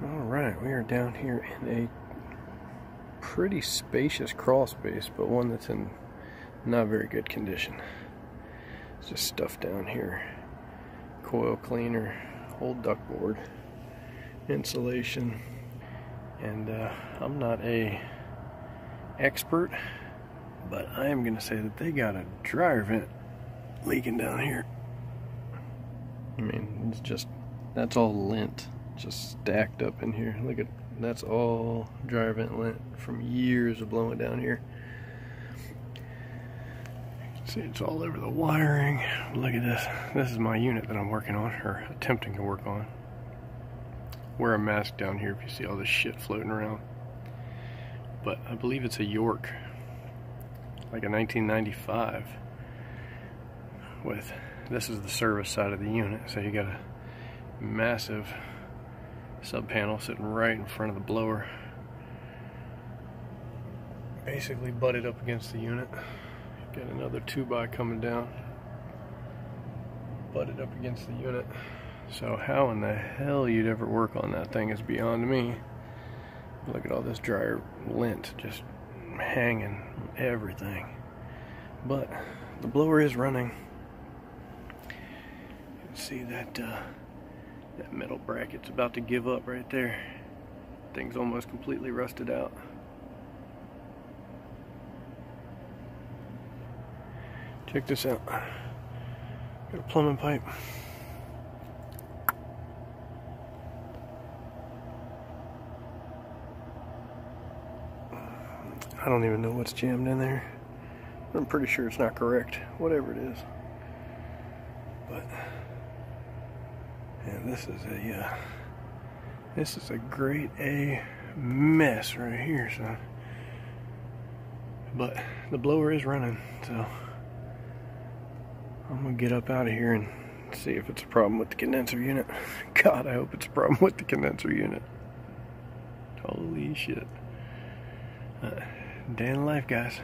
Alright, we are down here in a pretty spacious crawl space, but one that's in not very good condition. It's just stuff down here. Coil cleaner, old ductboard, insulation, and uh, I'm not a expert, but I am going to say that they got a dryer vent leaking down here. I mean, it's just, that's all lint just stacked up in here. Look at, that's all dryer vent lint from years of blowing down here. See, it's all over the wiring. Look at this. This is my unit that I'm working on, or attempting to work on. Wear a mask down here if you see all this shit floating around. But I believe it's a York, like a 1995. With this is the service side of the unit, so you got a massive sub panel sitting right in front of the blower. Basically butted up against the unit. Got another 2 by coming down. Butted up against the unit. So how in the hell you'd ever work on that thing is beyond me. Look at all this dryer lint just hanging everything. But the blower is running. You can see that uh, that metal bracket's about to give up right there. Thing's almost completely rusted out. Check this out. Got a plumbing pipe. I don't even know what's jammed in there. I'm pretty sure it's not correct, whatever it is. But and this is a uh, this is a great A mess right here, son. But the blower is running, so I'm gonna get up out of here and see if it's a problem with the condenser unit. God, I hope it's a problem with the condenser unit. Holy shit. Uh, day in life, guys.